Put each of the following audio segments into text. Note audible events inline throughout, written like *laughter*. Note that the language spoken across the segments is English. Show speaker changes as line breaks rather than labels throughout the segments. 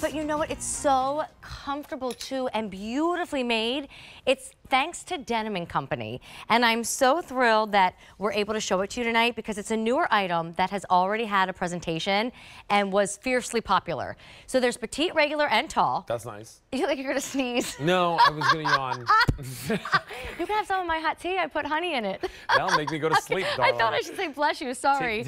But you know what? It's so comfortable too and beautifully made. It's thanks to Denim & Company. And I'm so thrilled that we're able to show it to you tonight because it's a newer item that has already had a presentation and was fiercely popular. So there's petite, regular, and tall.
That's nice. *laughs*
You look like you're gonna sneeze.
No, I was gonna yawn. *laughs*
you can have some of my hot tea. I put honey in it. *laughs*
That'll make me go to sleep,
I thought I should say bless you. Sorry.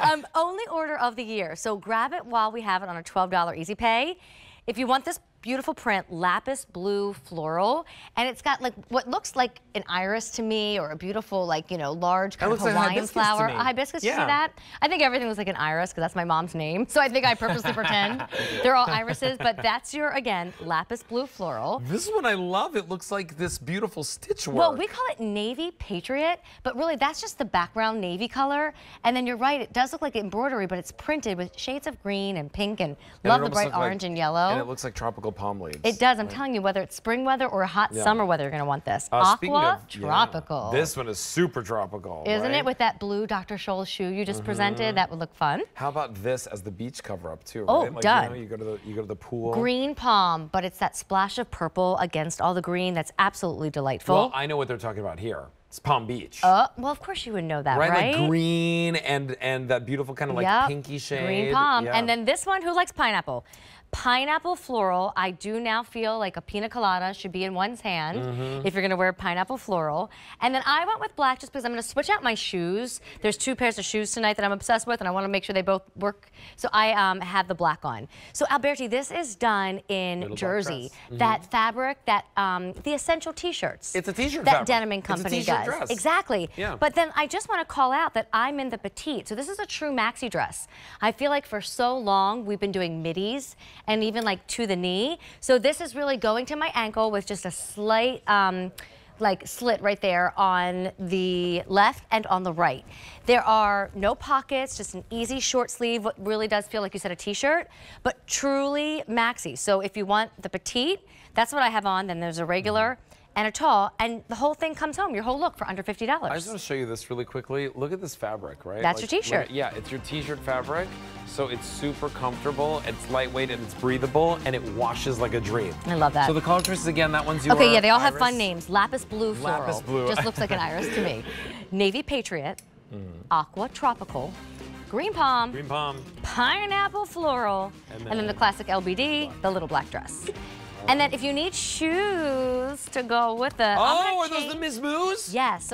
um, only order of the year. So grab it while we have it on a $12 easy pay. If you want this beautiful print, lapis blue floral, and it's got like what looks like an iris to me or a beautiful like, you know, large kind of
looks like
Hawaiian
hibiscus to
flower.
me.
A hibiscus, you see that? I think everything was like an iris because that's my mom's name. So I think I purposely pretend *laughs* they're all irises, but that's your, again, lapis blue floral.
This one I love. It looks like this beautiful stitch work.
Well, we call it Navy Patriot, but really that's just the background navy color. And then you're right, it does look like embroidery, but it's printed with shades of green and pink and,
And
love the bright
looks like-
orange and yellow.
And it looks like tropical palm leaves.
It does. I'm telling you, whether it's spring weather or hot
Yeah.
summer weather, you're going to want this.
Uh,
Aqua
of- yeah.
tropical.
This one is super tropical.
Isn't
right?
it with that blue Dr. Scholl's shoe you just presented? That would look fun.
How about this as the beach cover up too?
Oh,
like,
done.
You, know, you go to the you go to the pool.
Green palm, but it's that splash of purple against all the green. That's absolutely delightful.
Well, I know what they're talking about here. It's Palm Beach.
uh, well, of course you would know that,
right?
right?
Like green and and that beautiful kind of like
Yep.
pinky shade.
Green palm.
Yeah.
And then this one, who likes pineapple? Pineapple floral. I do now feel like a pina colada should be in one's hand
Mm-hmm.
if you're going to wear pineapple floral. And then I went with black just because I'm going to switch out my shoes. There's two pairs of shoes tonight that I'm obsessed with, and I want to make sure they both work. So I um, have the black on. So Alberti, this is done in
Little
jersey.
dress.
That fabric, that um, the essential T-shirts.
It's a t-shirt
that
fabric.
Denim
It's a
Company does.
dress.
Exactly.
Yeah.
But then I just want to call out that I'm in the petite. So this is a true maxi dress. I feel like for so long we've been doing middies and even like to the knee. So this is really going to my ankle with just a slight um, like slit right there on the left and on the right. There are no pockets, just an easy short sleeve, what really does feel like you said a t-shirt, but truly maxi. So if you want the petite, that's what I have on. Then there's a regular and a tall, and the whole thing comes home, your whole look for under $50.
I just want to show you this really quickly. Look at this fabric, right?
That's your t-shirt.
at- yeah, it's your t-shirt fabric. So it's super comfortable, it's lightweight, and it's breathable, and it washes like a dream.
I love that.
So the color choices again, that one's your
Okay, yeah, they all have fun names. Lapis blue floral.
Lapis blue.
Just looks like an iris to me. *laughs* Navy Patriot,
Mm-hmm.
Aqua Tropical, Green Palm,
Green palm.
Pineapple Floral,
And
and then, the classic LBD, the little black dress. And then if you need shoes to go with it,
Oh, are those the Miz Mooz?
Yes.